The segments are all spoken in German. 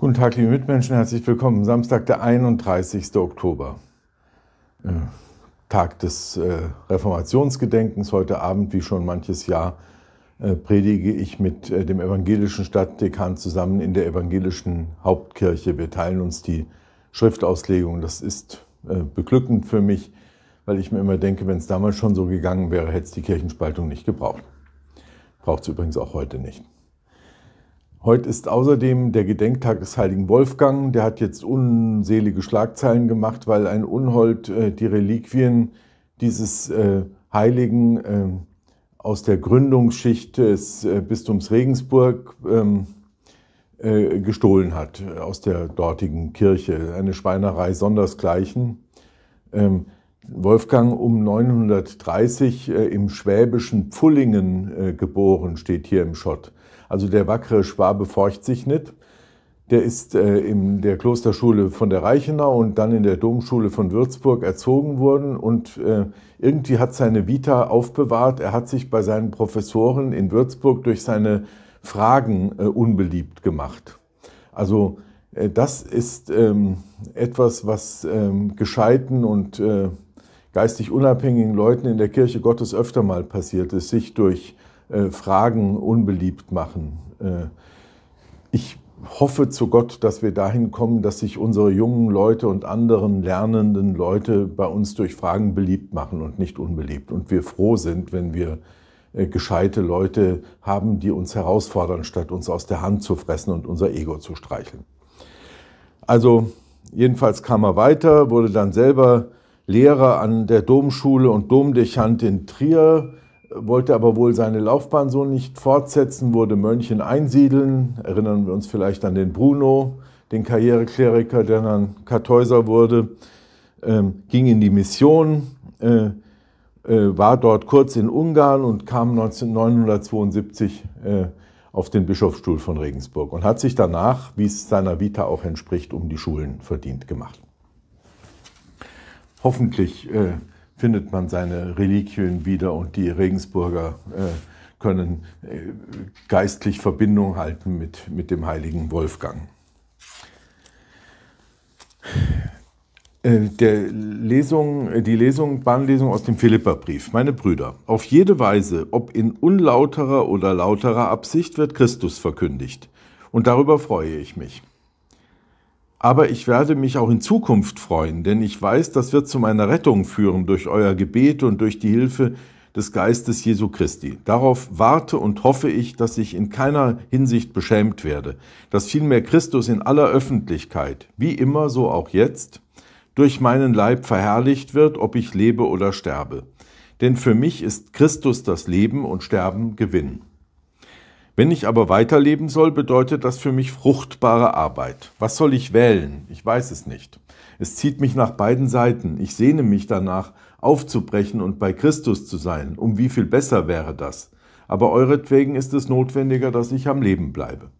Guten Tag, liebe Mitmenschen, herzlich willkommen. Samstag, der 31. Oktober, äh, Tag des äh, Reformationsgedenkens. Heute Abend, wie schon manches Jahr, äh, predige ich mit dem evangelischen Stadtdekan zusammen in der evangelischen Hauptkirche. Wir teilen uns die Schriftauslegung. Das ist beglückend für mich, weil ich mir immer denke, wenn es damals schon so gegangen wäre, hätte es die Kirchenspaltung nicht gebraucht. Braucht es übrigens auch heute nicht. Heute ist außerdem der Gedenktag des heiligen Wolfgang. Der hat jetzt unselige Schlagzeilen gemacht, weil ein Unhold äh, die Reliquien dieses äh, Heiligen äh, aus der Gründungsschicht des äh, Bistums Regensburg ähm, äh, gestohlen hat, aus der dortigen Kirche. Eine Schweinerei sondersgleichen. Ähm, Wolfgang um 930 äh, im schwäbischen Pfullingen geboren, steht hier im Schott. Also der wackere Schwabe forcht sich nicht. Der ist äh, in der Klosterschule von der Reichenau und dann in der Domschule von Würzburg erzogen worden und äh, irgendwie hat seine Vita aufbewahrt. Er hat sich bei seinen Professoren in Würzburg durch seine Fragen äh, unbeliebt gemacht. Also äh, das ist ähm, etwas, was ähm, gescheiten und äh, geistig unabhängigen Leuten in der Kirche Gottes öfter mal passiert ist, sich durch Fragen unbeliebt machen. Äh, ich hoffe zu Gott, dass wir dahin kommen, dass sich unsere jungen Leute und anderen lernenden Leute bei uns durch Fragen beliebt machen und nicht unbeliebt. Und wir froh sind, wenn wir äh, gescheite Leute haben, die uns herausfordern, statt uns aus der Hand zu fressen und unser Ego zu streicheln. Also jedenfalls kam er weiter, wurde dann selber Lehrer an der Domschule und Domdechant in Trier, wollte aber wohl seine Laufbahn so nicht fortsetzen, wurde Mönchen einsiedeln. Erinnern wir uns vielleicht an den Bruno, den Karrierekleriker, der dann Kartäuser wurde, ähm, ging in die Mission, äh, äh, war dort kurz in Ungarn und kam 1972 äh, auf den Bischofsstuhl von Regensburg und hat sich danach, wie es seiner Vita auch entspricht, um die Schulen verdient gemacht. Hoffentlich äh, findet man seine Reliquien wieder und die Regensburger äh, können äh, geistlich Verbindung halten mit, mit dem heiligen Wolfgang. Äh, der Lesung, die Lesung, Bahnlesung aus dem Philipperbrief. Meine Brüder, auf jede Weise, ob in unlauterer oder lauterer Absicht, wird Christus verkündigt. Und darüber freue ich mich. Aber ich werde mich auch in Zukunft freuen, denn ich weiß, das wird zu meiner Rettung führen durch euer Gebet und durch die Hilfe des Geistes Jesu Christi. Darauf warte und hoffe ich, dass ich in keiner Hinsicht beschämt werde, dass vielmehr Christus in aller Öffentlichkeit, wie immer so auch jetzt, durch meinen Leib verherrlicht wird, ob ich lebe oder sterbe. Denn für mich ist Christus das Leben und Sterben Gewinn. Wenn ich aber weiterleben soll, bedeutet das für mich fruchtbare Arbeit. Was soll ich wählen? Ich weiß es nicht. Es zieht mich nach beiden Seiten. Ich sehne mich danach, aufzubrechen und bei Christus zu sein. Um wie viel besser wäre das? Aber euretwegen ist es notwendiger, dass ich am Leben bleibe.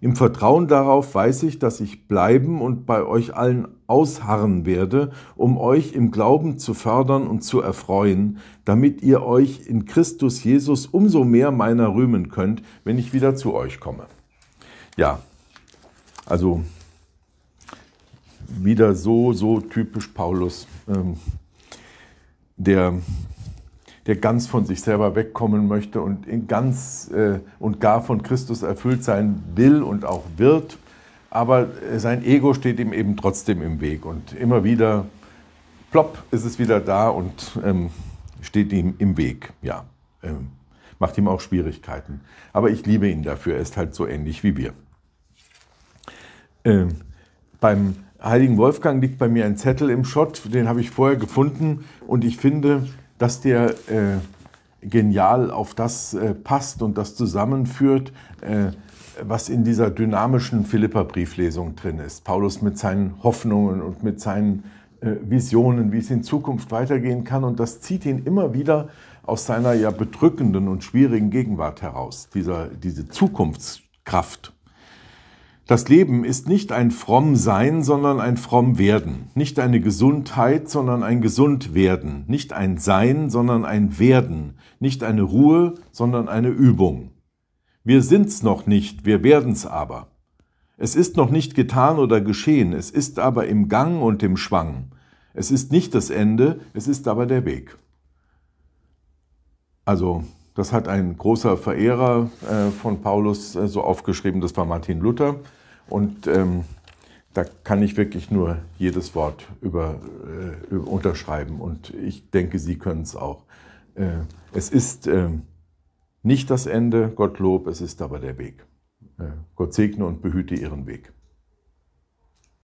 Im Vertrauen darauf weiß ich, dass ich bleiben und bei euch allen ausharren werde, um euch im Glauben zu fördern und zu erfreuen, damit ihr euch in Christus Jesus umso mehr meiner rühmen könnt, wenn ich wieder zu euch komme. Ja, also wieder so, so typisch Paulus, ähm, der der ganz von sich selber wegkommen möchte und ganz äh, und gar von Christus erfüllt sein will und auch wird. Aber äh, sein Ego steht ihm eben trotzdem im Weg und immer wieder, plopp, ist es wieder da und ähm, steht ihm im Weg. Ja, ähm, macht ihm auch Schwierigkeiten. Aber ich liebe ihn dafür, er ist halt so ähnlich wie wir. Ähm, beim Heiligen Wolfgang liegt bei mir ein Zettel im Schott, den habe ich vorher gefunden und ich finde, dass der äh, genial auf das äh, passt und das zusammenführt, äh, was in dieser dynamischen Philippa-Brieflesung drin ist. Paulus mit seinen Hoffnungen und mit seinen äh, Visionen, wie es in Zukunft weitergehen kann. Und das zieht ihn immer wieder aus seiner ja bedrückenden und schwierigen Gegenwart heraus, dieser, diese Zukunftskraft. Das Leben ist nicht ein fromm Sein, sondern ein fromm Werden. Nicht eine Gesundheit, sondern ein gesund Werden. Nicht ein Sein, sondern ein Werden. Nicht eine Ruhe, sondern eine Übung. Wir sind's noch nicht, wir werden's aber. Es ist noch nicht getan oder geschehen, es ist aber im Gang und im Schwang. Es ist nicht das Ende, es ist aber der Weg. Also, das hat ein großer Verehrer äh, von Paulus äh, so aufgeschrieben, das war Martin Luther. Und ähm, da kann ich wirklich nur jedes Wort über, äh, unterschreiben. Und ich denke, Sie können es auch. Äh, es ist ähm, nicht das Ende, Gottlob, es ist aber der Weg. Äh, Gott segne und behüte Ihren Weg.